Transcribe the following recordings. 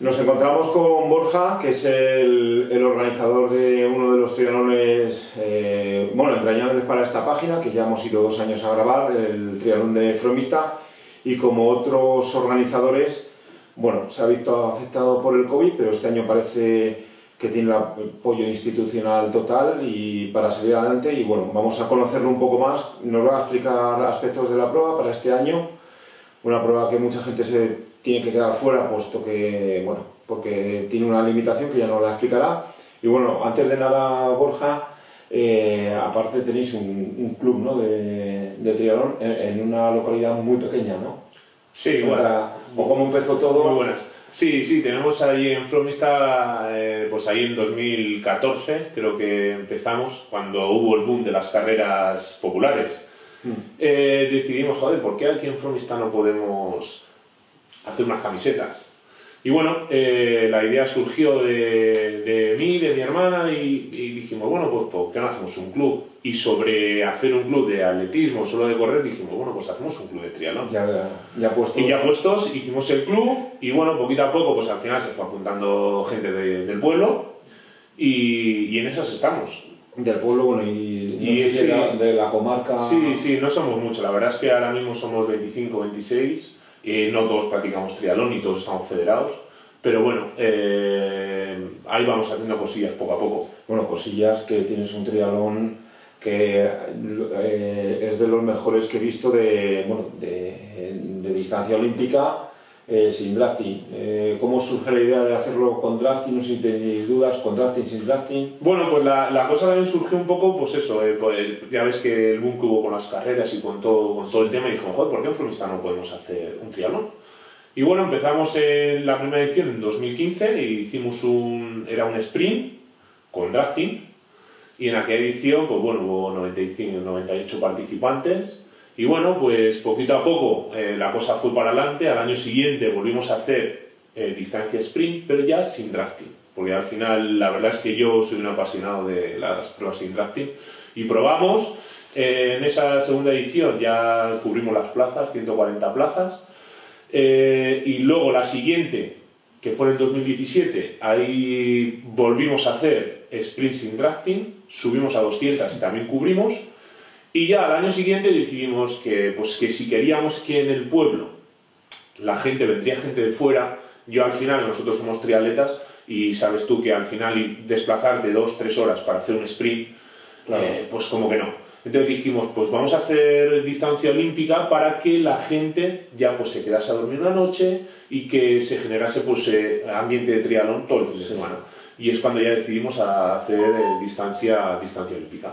Nos encontramos con Borja, que es el, organizador de uno de los triatlones, eh, bueno, entrañables para esta página, que ya hemos ido dos años a grabar, el triatlón de Fromista, y como otros organizadores, bueno, se ha visto afectado por el COVID, pero este año parece que tiene el apoyo institucional total y para seguir adelante. Y bueno, vamos a conocerlo un poco más, nos va a explicar aspectos de la prueba para este año, una prueba que mucha gente se tiene que quedar fuera puesto que, bueno, porque tiene una limitación que ya nos la explicará y bueno, antes de nada Borja, eh, aparte tenéis un, club ¿no? de, de triatlón en, una localidad muy pequeña, ¿no? Sí, bueno. ¿O cómo empezó todo? Muy buenas. Sí, sí, tenemos ahí en Fromista, eh, pues ahí en 2014 creo que empezamos, cuando hubo el boom de las carreras populares. Mm. Eh, decidimos, joder, ¿por qué aquí en Fromista no podemos hacer unas camisetas? Y bueno, eh, la idea surgió de, de, mí, de mi hermana, y, dijimos, bueno, pues ¿por qué no hacemos un club? Y sobre hacer un club de atletismo, solo de correr, dijimos, bueno, pues hacemos un club de triatlón. Ya, ya, puestos. Y ya puestos, hicimos el club, y bueno, poquito a poco, pues al final se fue apuntando gente del pueblo, y, y, en esas estamos. Del pueblo, bueno, y, de, la, comarca. Sí, sí, no somos muchos, la verdad es que ahora mismo somos 25, 26 eh, no todos practicamos triatlón y todos estamos federados, pero bueno, eh, ahí vamos haciendo cosillas poco a poco. Bueno, cosillas que tienes un triatlón que eh, es de los mejores que he visto de, bueno, de, de distancia olímpica eh, sin drafting. Eh, ¿Cómo surge la idea de hacerlo con drafting? No sé si tenéis dudas, con drafting, sin drafting. Bueno, pues la, la cosa también surgió un poco, pues eso, eh, pues, ya ves que el boom que hubo con las carreras y con todo, con todo el tema, y dijimos, joder, ¿por qué en Fromista no podemos hacer un triatlón? Y bueno, empezamos en la primera edición en 2015 y hicimos un, era un sprint con drafting, y en aquella edición, pues bueno, hubo 95, 98 participantes, y bueno, pues poquito a poco eh, la cosa fue para adelante. Al año siguiente volvimos a hacer eh, distancia sprint, pero ya sin drafting. Porque al final, la verdad es que yo soy un apasionado de las pruebas sin drafting. Y probamos. Eh, en esa segunda edición ya cubrimos las plazas, 140 plazas. y luego la siguiente, que fue en el 2017, ahí volvimos a hacer sprint sin drafting, subimos a 200 y también cubrimos. Y ya al año siguiente decidimos que, pues, que si queríamos que en el pueblo la gente, vendría gente de fuera, yo al final, nosotros somos triatletas y sabes tú que al final desplazarte dos, tres horas para hacer un sprint, eh, pues como que no. Entonces dijimos, pues vamos a hacer distancia olímpica para que la gente ya pues se quedase a dormir una noche y que se generase pues eh, ambiente de triatlón todo el fin de semana. Y es cuando ya decidimos hacer eh, distancia, distancia olímpica.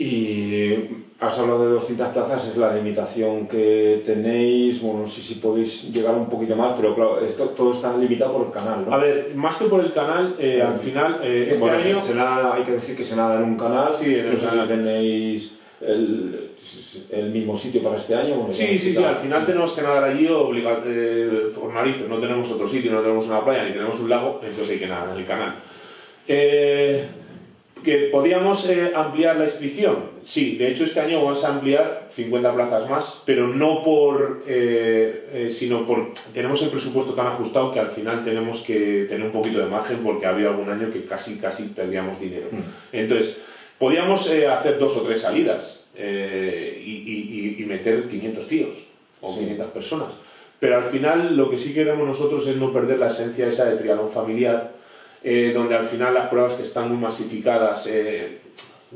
Y has hablado de 200 plazas, es la limitación que tenéis, bueno, no sé si podéis llegar un poquito más, pero claro, esto todo está limitado por el canal, ¿no? A ver, más que por el canal, eh, al final, eh, este año... Se, nada, hay que decir que se nada en un canal, sí, en el no sé si tenéis el, el, mismo sitio para este año. sí, sí, sí, al final tenemos que nadar allí eh, por narices, no tenemos otro sitio, no tenemos una playa, ni tenemos un lago, entonces hay que nadar en el canal. Eh, ¿Que podíamos eh, ampliar la inscripción? Sí, de hecho este año vamos a ampliar 50 plazas más, pero no por, eh, eh, sino por, tenemos el presupuesto tan ajustado que al final tenemos que tener un poquito de margen porque había algún año que casi, casi perdíamos dinero. Mm. Entonces, podíamos hacer dos o tres salidas y, meter 500 tíos o 500 personas, pero al final lo que sí queremos nosotros es no perder la esencia esa de triatlón familiar, eh, donde al final las pruebas que están muy masificadas, eh,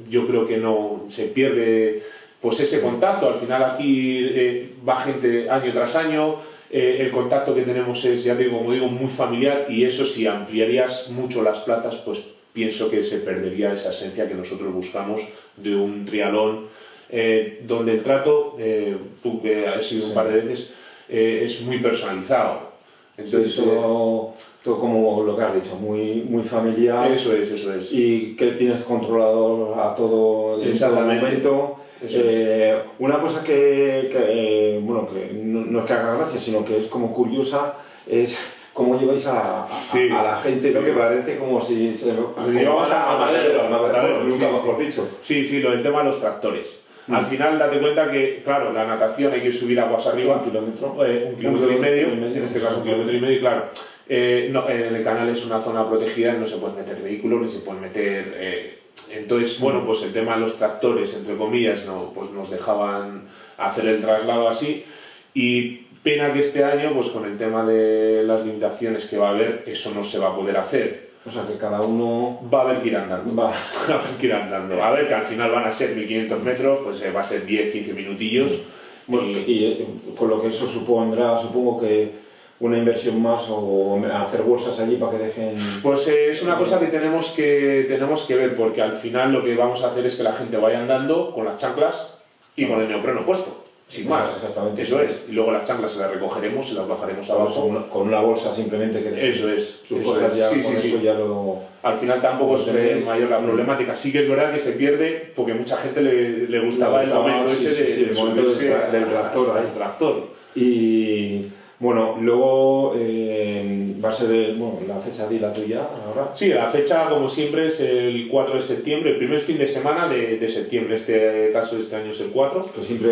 yo creo que no se pierde pues ese contacto. Al final aquí eh, va gente año tras año, el contacto que tenemos es, ya digo, como digo, muy familiar y eso si ampliarías mucho las plazas, pues pienso que se perdería esa esencia que nosotros buscamos de un trialón donde el trato, tú que has sido un par de veces, es muy personalizado entonces, todo, todo, como lo que has dicho, muy, muy familiar. Eso es, eso es. Y que tienes controlado a todo en todo momento. Eh, una cosa que, que bueno, que no, es que haga gracia, sino que es como curiosa, es cómo lleváis a, a, la gente, lo que parece como si se llevamos a, a, nunca mejor dicho. Sí, sí, lo del tema de los tractores. Al final, date cuenta que, claro, la natación hay que subir aguas arriba, un kilómetro, eh, un kilómetro y medio, en este caso un kilómetro y medio, y claro, Eh, no, en el canal es una zona protegida, no se pueden meter vehículos, ni se pueden meter... eh, entonces, bueno, pues el tema de los tractores, entre comillas, no, pues nos dejaban hacer el traslado así. Y pena que este año, pues con el tema de las limitaciones que va a haber, eso no se va a poder hacer. O sea, que cada uno Va a haber que ir andando. va... Va a haber que ir andando. A ver, que al final van a ser 1500 metros, pues eh, va a ser 10-15 minutillos. Bueno, y- y eh, con lo que eso supondrá, supongo que una inversión más o hacer bolsas allí para que dejen... Pues eh, es una cosa que tenemos que tenemos que ver, porque al final lo que vamos a hacer es que la gente vaya andando con las chanclas y con el neopreno puesto, sin más. Exactamente. Eso es. Y luego las chanclas se las recogeremos y las bajaremos Con abajo. una, con una bolsa simplemente que Eso es. sus eso cosas es. ya, Sí, con sí, eso sí. ya lo... Al final tampoco es mayor la problemática. Sí que es verdad que se pierde porque mucha gente le, le gustaba Le el momento ese de, el momento del tra- del tractor. Y bueno, luego eh, va a ser el- bueno, la fecha de la tuya ahora. Sí, la fecha, como siempre, es el 4 de septiembre, el primer fin de semana de, de septiembre. Este caso de este año es el 4. que siempre,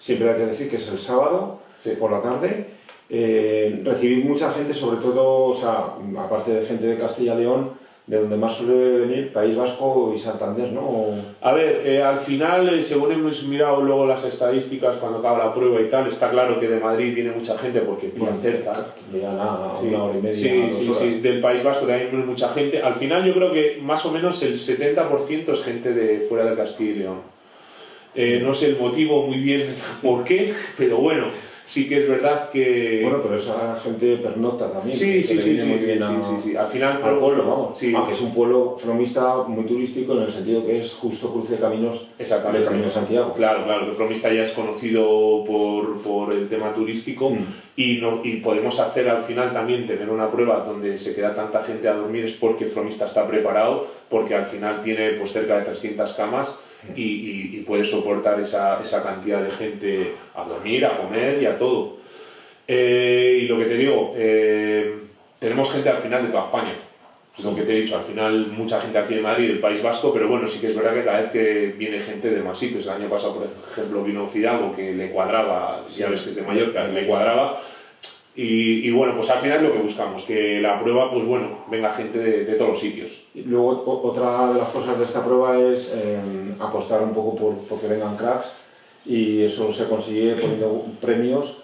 siempre hay que decir que es el sábado Sí. por la tarde. Eh, recibir mucha gente, sobre todo, o sea, aparte de gente de Castilla y León, de donde más suele venir País Vasco y Santander, ¿no? O- A ver, eh, al final, eh, según hemos mirado luego las estadísticas cuando acaba la prueba y tal, está claro que de Madrid viene mucha gente porque pilla cerca. llegan a Sí. una hora y media, Sí, sí, horas. sí, del País Vasco también viene mucha gente. Al final yo creo que más o menos el 70% es gente de fuera de Castilla y León. Eh, no sé el motivo muy bien por qué, pero bueno, sí que es verdad que... Bueno, pero esa gente pernocta también. sí, sí, sí, sí, sí, a- sí, sí. Al final... al pueblo, vamos. Sí, Aunque es un pueblo fromista muy turístico en el sentido que es justo cruce de caminos exactamente. del Camino de Santiago. Claro, claro, que Fromista ya es conocido por, por el tema turístico Mm. y, no, y podemos hacer al final también tener una prueba donde se queda tanta gente a dormir es porque Fromista está preparado, porque al final tiene pues cerca de 300 camas y, y- y puede soportar esa, esa cantidad de gente a dormir, a comer y a todo. Eh, y lo que te digo, eh, tenemos gente al final de toda España. Es lo que te he dicho, al final mucha gente aquí de Madrid, del País Vasco, pero bueno, sí que es verdad que cada vez que viene gente de más sitios, el año pasado, por ejemplo, vino Fidalgo, que le cuadraba, ya ves que es de Mallorca, le cuadraba, y, y bueno, pues al final es lo que buscamos, que la prueba, pues bueno, venga gente de, de todos los sitios. Luego otra de las cosas de esta prueba es eh, apostar un poco por, por que vengan cracks y eso se consigue poniendo premios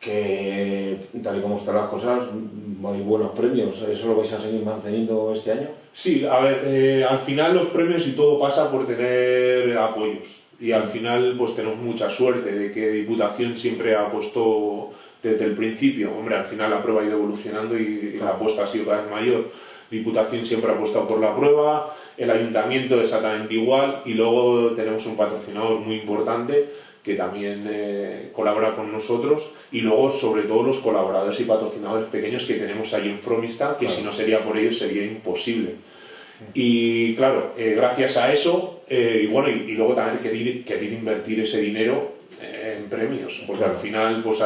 que tal y como están las cosas mm, hay buenos premios. ¿Eso lo vais a seguir manteniendo este año? Sí, a ver, eh, al final los premios y todo pasa por tener apoyos. Y al final, pues tenemos mucha suerte de que Diputación siempre ha puesto desde el principio. Hombre, al final la prueba ha ido evolucionando y, la apuesta ha sido cada vez mayor. Diputación siempre ha apostado por la prueba, el ayuntamiento exactamente igual y luego tenemos un patrocinador muy importante que también eh, colabora con nosotros y luego sobre todo los colaboradores y patrocinadores pequeños que tenemos ahí en Fromista, que si no sería por ellos sería imposible. Y claro, eh, gracias a eso, eh, y bueno, y, y luego también querer, querer invertir ese dinero eh, en premios, porque Claro. al final pues,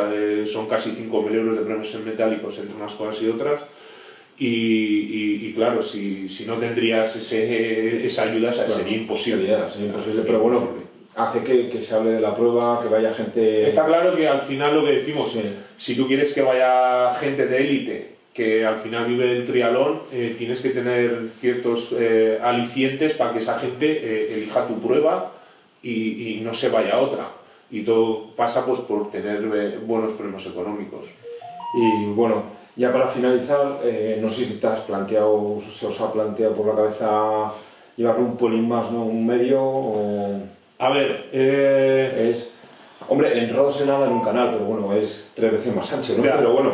son casi 5.000 euros de premios en metálicos entre unas cosas y otras. Y, y- y claro, si, si no tendrías ese, esa ayuda, Claro, sería imposible. sería- sería imposible, pero bueno, imposible. hace que, que se hable de la prueba, que vaya gente... Está claro que al final lo que decimos, Sí. si tú quieres que vaya gente de élite que al final vive el trialón, eh, tienes que tener ciertos eh, alicientes para que esa gente eh, elija tu prueba y, y no se vaya a otra. Y todo pasa pues por tener eh, buenos premios económicos. Y bueno, ya para finalizar, eh, no sé si te has planteado, se os ha planteado por la cabeza llevarlo un pelín más, ¿no? Un medio o A ver, eh, es... Hombre, en Rodos en nada en un canal, pero bueno, es tres veces más ancho, ¿no? Pero bueno...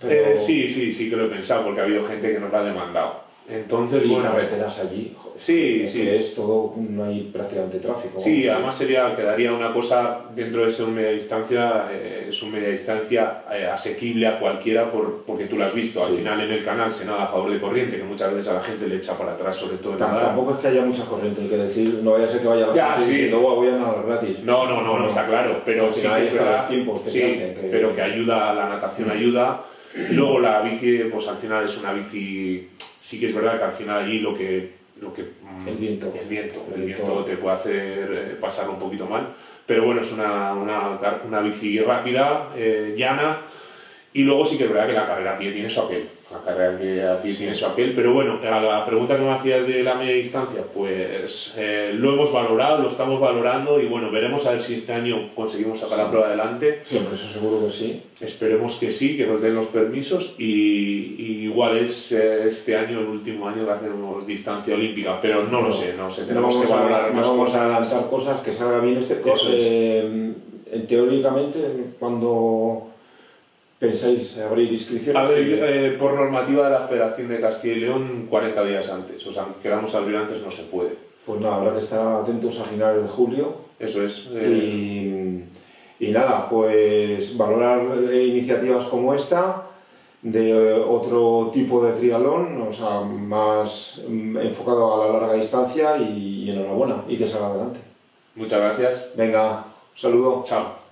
pero- eh, sí, sí, sí que lo he pensado porque ha habido gente que nos lo ha demandado. Entonces, y bueno, carreteras allí, joder, Sí, sí. es todo, no hay prácticamente tráfico. Sí, además sería, quedaría una cosa dentro de ser un media distancia, eh, es un media distancia eh, asequible a cualquiera por, porque tú lo has visto. Al Sí. final en el canal se nada a favor de corriente, que muchas veces a la gente le echa para atrás, sobre todo en nadar. Tampoco es que haya mucha corriente, hay que decir, no vaya a ser que vaya la gente sí. y luego voy a nadar gratis. No, no, no, no, está claro, pero sí final que ahí es están verdad, los tiempos que sí, se hacen, que- pero que ayuda, la natación ayuda. Luego la bici, pues al final es una bici, sí que es verdad que al final allí lo que... Lo que mm, El viento. El viento, el El viento viento. te puede hacer eh, pasar un poquito mal, pero bueno, es una, una, una bici rápida, eh, llana, Y luego sí que es verdad que la carrera a pie tiene su aquel. La carrera a pie tiene su aquel. Pero bueno, a la pregunta que me hacías de la media distancia, pues eh, lo hemos valorado, lo estamos valorando y bueno, veremos a ver si este año conseguimos sacar la prueba adelante. Siempre, eso seguro que sí. Esperemos que sí, que nos den los permisos y, y igual es eh, este año, el último año que hacemos distancia olímpica, pero no, lo sé, no sé, tenemos no que valorar a, más no vamos cosas. a cosas, que salga bien este es. Eh, teóricamente, cuando pensáis abrir inscripciones? A ver, eh, por normativa de la Federación de Castilla y León, 40 días antes. O sea, queramos abrir antes, no se puede. Pues nada, habrá que estar atentos a finales de julio. Eso es. eh, Y, y nada, pues valorar eh, iniciativas como esta, de otro tipo de triatlón, o sea, más mm, enfocado a la larga distancia y, y enhorabuena, y que salga adelante. muchas gracias. Venga, un saludo. Chao.